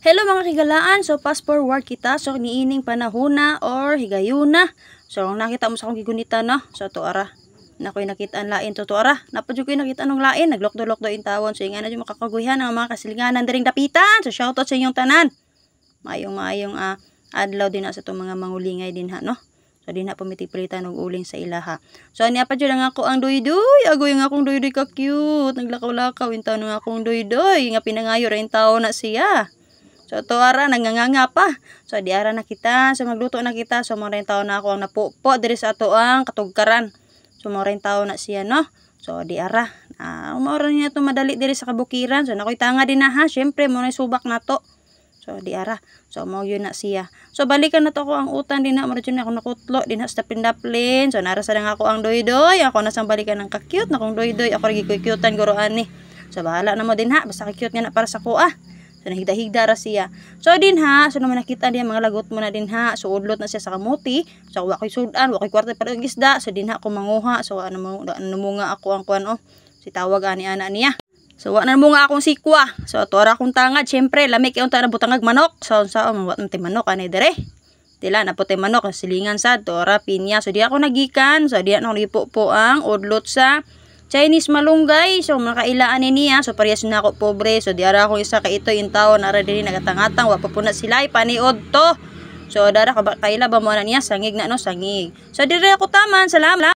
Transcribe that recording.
Hello mga kigalaan, so fast forward kita, so niining panahuna or higayuna. So nakita mo sa akong gigunita no, so to ara. Nakoy nakita ang lain to to ara. Napadyo ko nakita nung lain, naglokdo-lokdo in tawon. So ingana yung makakaguyan ang mga kasilinganan diring dapitan. So shoutout sa inyong tanan. Mayong mayong ah, adlaw din na sa itong mga mangulingay din ha no. So din na pumitiplitan og uling sa ilaha. So ani pa lang ako ang doy-doy. Agoy nga akong doy-doy ka cute. Naglakaw-lakaw in taon nga akong doy-doy. Nga pinangayo ra in taon na siya. So to ara nanganganga pa. So di ara na kita, so magluto na kita. So mga rin tao na ako ang napupo diri sa ato ang katugkaran. So mga rin tao na siya no. So di ara. Ah, umora niya to madali diri sa kabukiran. So nakoy tanga din na ha. Syempre mo na subak na to. So di ara. So mo yun na siya. So balikan na to ko ang utan din na mo na ako nakutlo din na sa pindaplin. So nara sa lang ako ang doy-doy. Ako na sang balikan ng ka-cute na kong doy-doy. Ako lagi kuy-cutean guro ani. So bahala na mo din ha. Basta ka-cute nga na para sa kuha. So nahigda-higda ra siya. So din ha, so naman nakita niya mga lagot mo na din ha. So udlot na siya sa kamuti. So wa sudan, wa koy kwarta para og isda. So din ha ako manguha. So ano mo ano mo nga ako ang kuan oh. Si tawag ani ana niya. So wa mo nga akong sikwa. So tora akong tangad, syempre lamig kay unta na butangag manok. So sa um, wa ti manok ani dire. Dila na puti manok silingan sa tora pinya. So di ako nagikan. So di ako nagipo ang udlot sa Chinese malunggay. So, makailaan ni niya. So, parehas na ako pobre. So, di ara akong isa ka ito yung tao na ara din nagatangatang. Wa pa po na sila. Paniod to. So, dara ka ba kaila ba mo na niya? Sangig na no? Sangig. So, dire ako taman. Salamat.